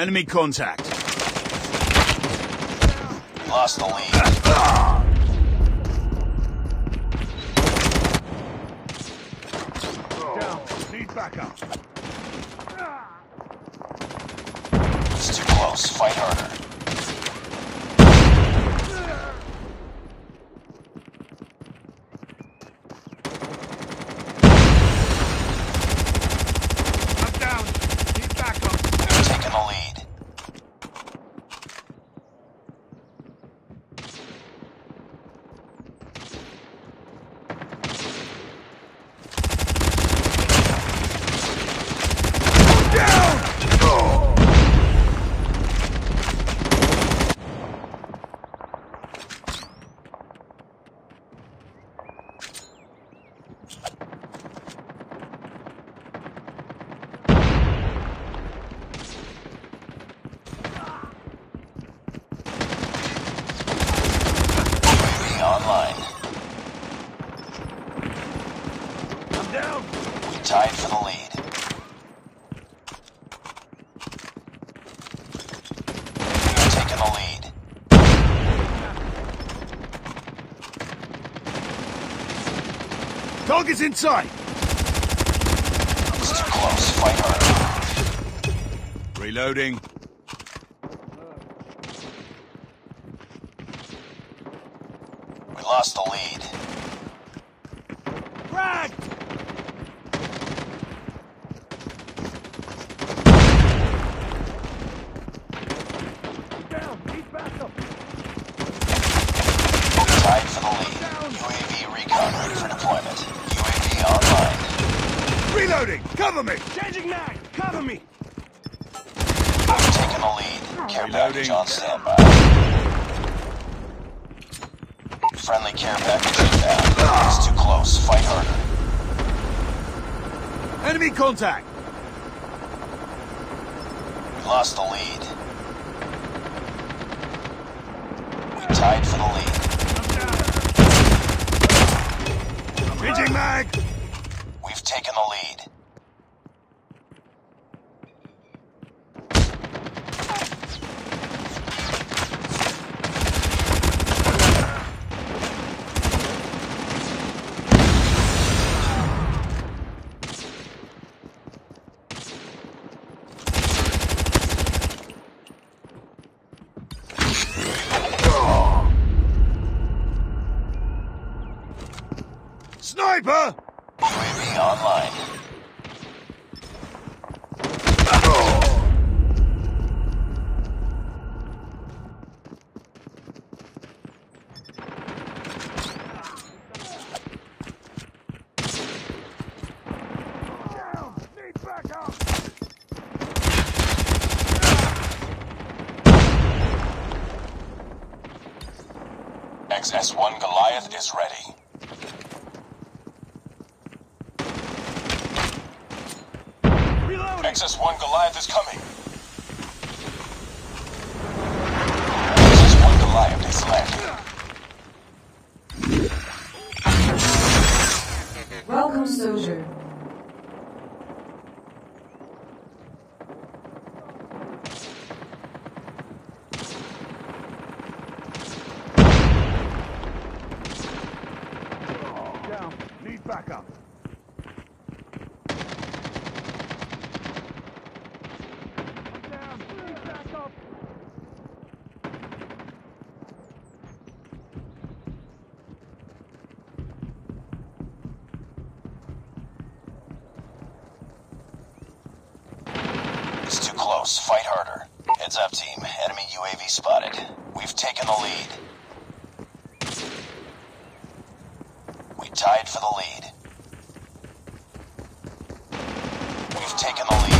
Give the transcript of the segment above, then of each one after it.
Enemy contact. Lost the lead. Down. Need backup. It's too close. Fight harder. I'm down. Need backup. We've taken the lead. UAV online. I'm down. We tied for the lead. We've taken the lead. Target's in sight. It's too close. Fight harder. Reloading. We lost the lead. Frag! Down. Need backup. Tied for the lead. UAV recon ready for deployment. UAV online. Reloading. Cover me. Changing mag. Cover me. We've taken the lead. Care package Reloading. on standby. Friendly care package inbound. It's too close. Fight harder. Enemy contact. We lost the lead. We tied for the lead. Changing mag. We've taken the lead. Sniper. UAV online. XS-1 Goliath is ready. Reloading. XS-1 Goliath is coming. XS-1 Goliath is landing. Welcome, soldier. Down. Need backup. Down. Need backup. It's too close. Fight harder. Heads up, team. Enemy UAV spotted. We've taken the lead. We tied for the lead. We've taken the lead.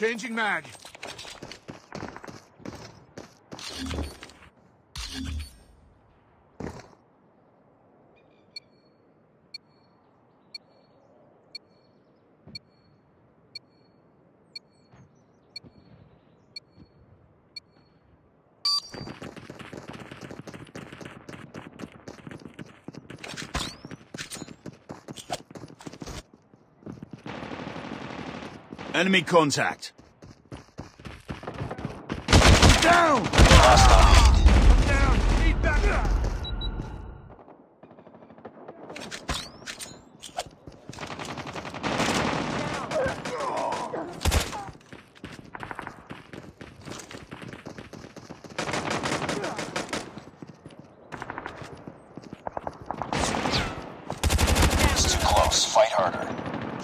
Changing mag. Enemy contact. Down! Lead. Down! Need backup! Fight harder.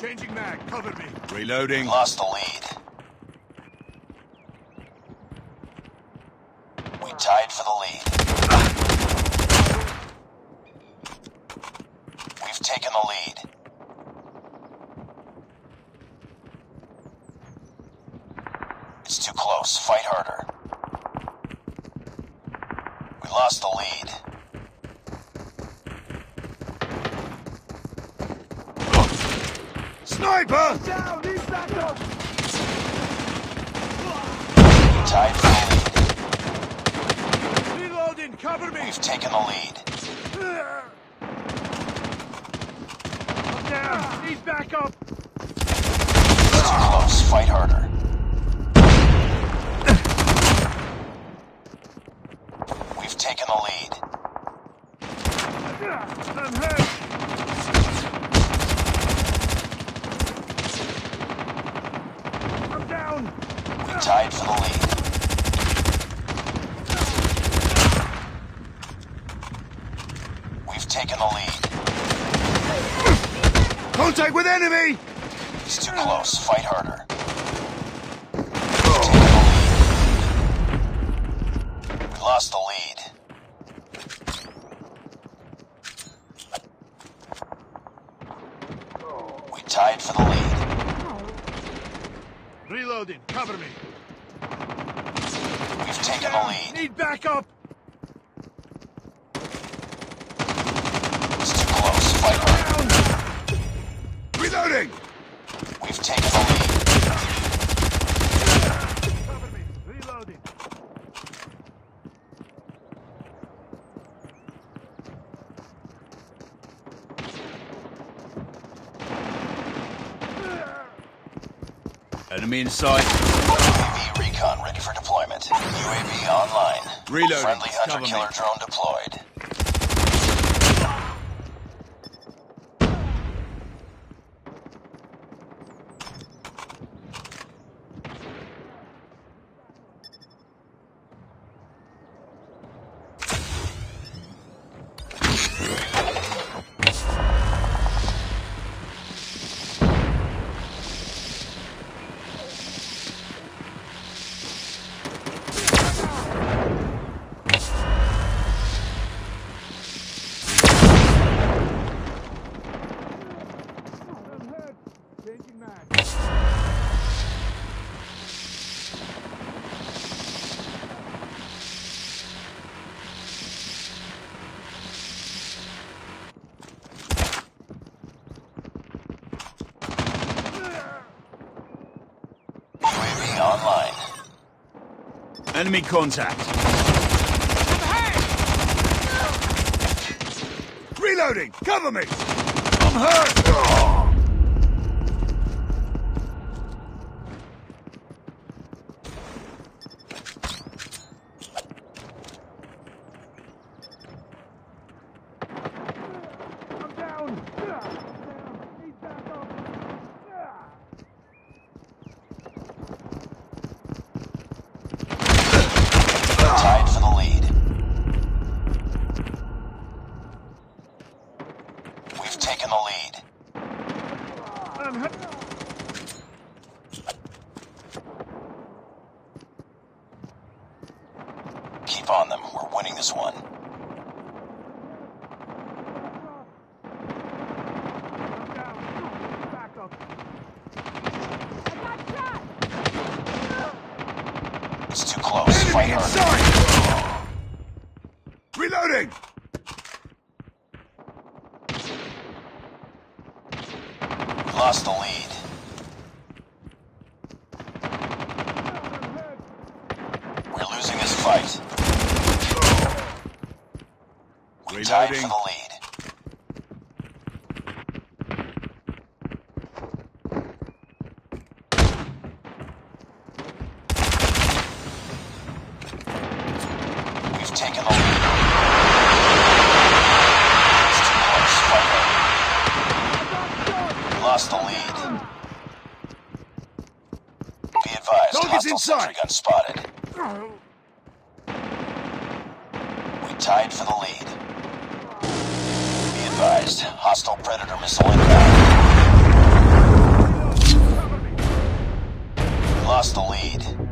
Changing mag. Cover me. Reloading. Lost the lead. We tied for the lead. We've taken the lead. It's too close. Fight harder. We lost the lead. Sniper! Down! Need backup! Tied for the lead. Reloading! Cover me! We've taken the lead. Down! Need backup! It's too close. Fight harder. We've taken the lead. I'm hurt! I'm down! We tied for the lead. We've taken the lead. Contact with enemy! It's too close. Fight harder. We've taken the lead. We lost the lead. We tied for the lead. Reloading! Cover me! We've taken the lead. Need backup! It's too close. Fight harder. Reloading! We've taken the lead. Cover me! Reloading! Enemy in sight. UAV recon ready for deployment. UAV online. Reloading. Friendly Cover hunter me. killer drone deployed. Enemy contact. Reloading! Cover me! I'm hurt! I'm down. Down. Need backup. Tied for the lead. We've taken the lead. I'm hurt. Keep on them. We're winning this one. I'm down. Need backup. It's harder. inside! Reloading! We lost the lead. We're losing this fight. We tied for Reloading. the lead. We've taken the lead. It's too close. Fight lost the lead. Be advised, Target's hostile inside. sentry gun spotted. We tied for the lead. Be advised, hostile predator missile inbound. We lost the lead.